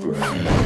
Right.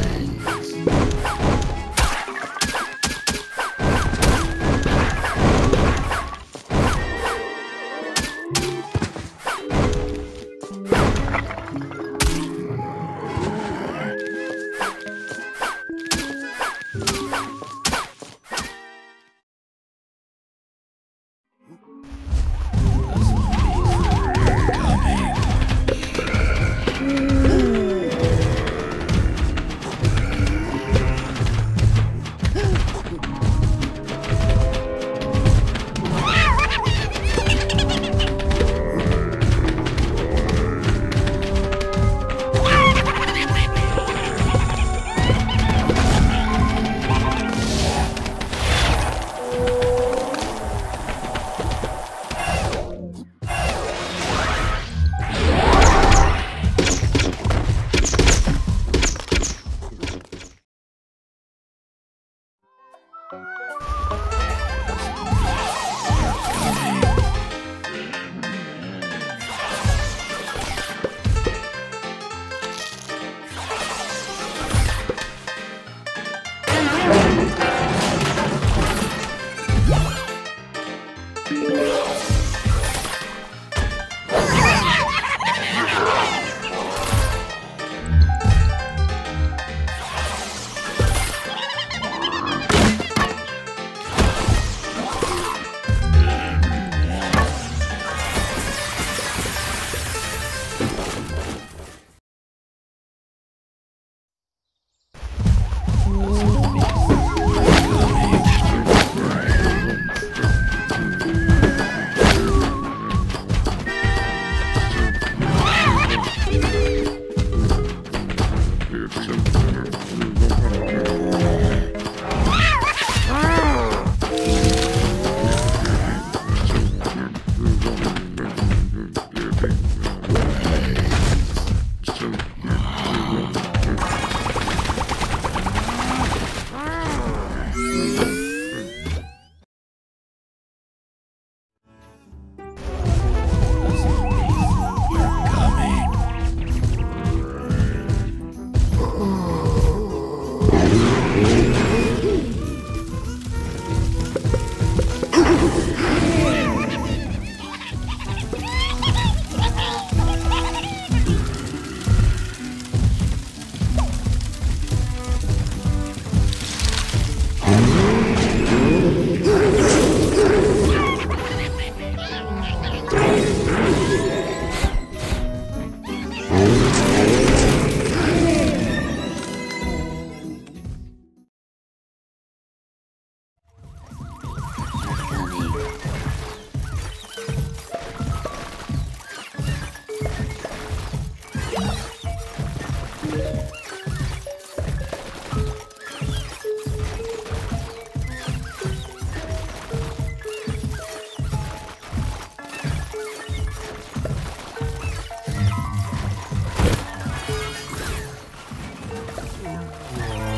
Awesome. Whoa.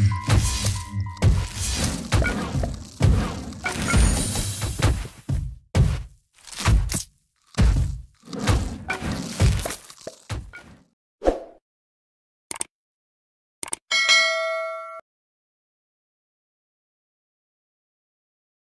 Mm-hmm.